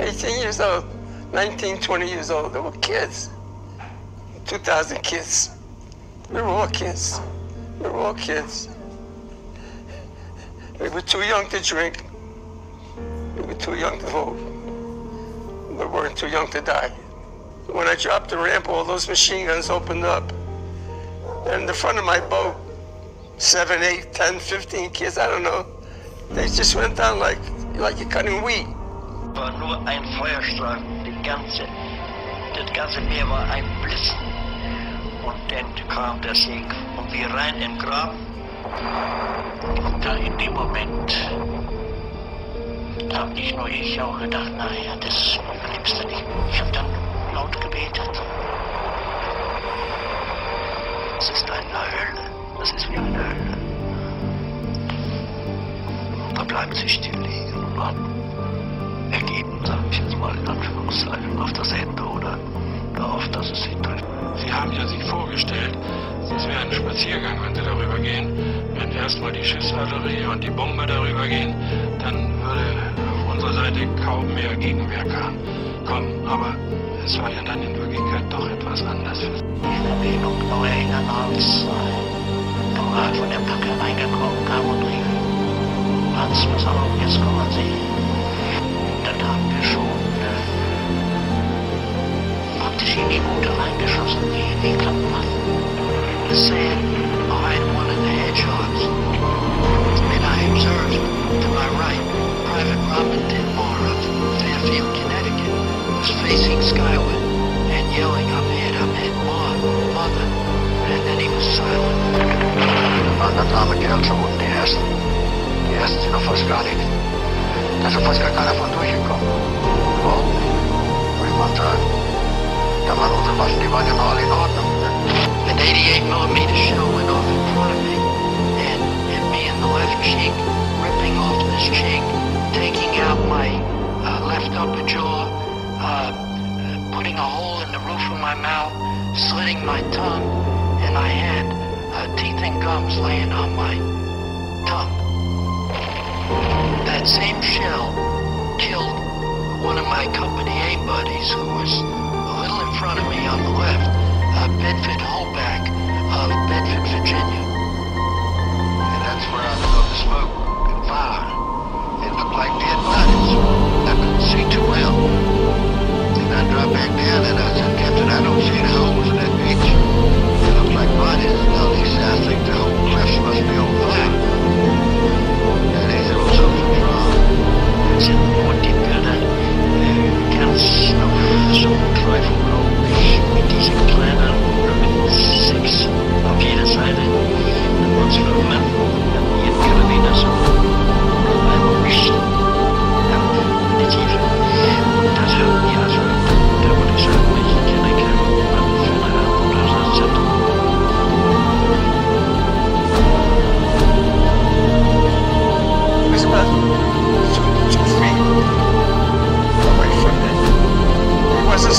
18 years old, 19, 20 years old. They were kids. 2,000 kids. We were all kids. We were all kids. We were too young to drink. We were too young to vote. We weren't too young to die. When I dropped the ramp, all those machine guns opened up. And in the front of my boat, seven, eight, 10, 15 kids, I don't know, they just went down like, like you're cutting wheat. War nur ein Feuerstrahl, die ganze, das ganze Meer war ein Blitz. Und dann kam der Sieg und wir rein im Grab. Und da in dem Moment hab nicht nur ich auch gedacht, naja, das überlebst du nicht. Ich hab dann laut gebetet. Es ist eine Hölle. Das ist wie eine Hölle. Da bleiben sie still liegen und warten in Anführungszeichen, auf das Ende oder darauf, dass es sie trifft. Sie haben ja sich vorgestellt, es wäre ein Spaziergang, wenn Sie darüber gehen. Wenn erstmal die Schiffsartillerie und die Bomber darüber gehen, dann würde auf unserer Seite kaum mehr Gegenwehr kommen. Aber es war ja dann in Wirklichkeit doch etwas anders. In Erwähnung nur erinnern als Kamerad von der Backe reingekommen kam und rief, Hans, pass auf, jetzt kommen Sie. Praktisch in die Boote reingeschossen, wie, wie Klappmatten. The sand behind one of the hedgehogs. And I observed to my right, Private Robert Dittmar of Fairfield, Connecticut, was facing skyward and yelling, I'm hit, I'm Mother. And then he was silent. waren ganz arme schon unten, die ersten. Die ersten sind noch fast gar nicht. Da ist fast gar keiner von durchgekommen. Überhaupt nicht. Würde ich mal sagen. Ordnung. An 88 millimeter shell went off in front of me and hit me in the left cheek, ripping off this cheek, taking out my uh, left upper jaw, uh, putting a hole in the roof of my mouth, slitting my tongue, and I had uh, teeth and gums laying on my tongue. That same shell killed one of my Company A buddies who was on the left, uh, Bedford Hoback of Bedford, Virginia. And that's where I saw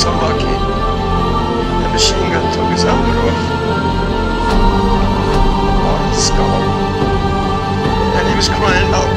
so lucky. The machine gun took his helmet off. What skull. And he was crying out